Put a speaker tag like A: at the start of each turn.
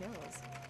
A: chills.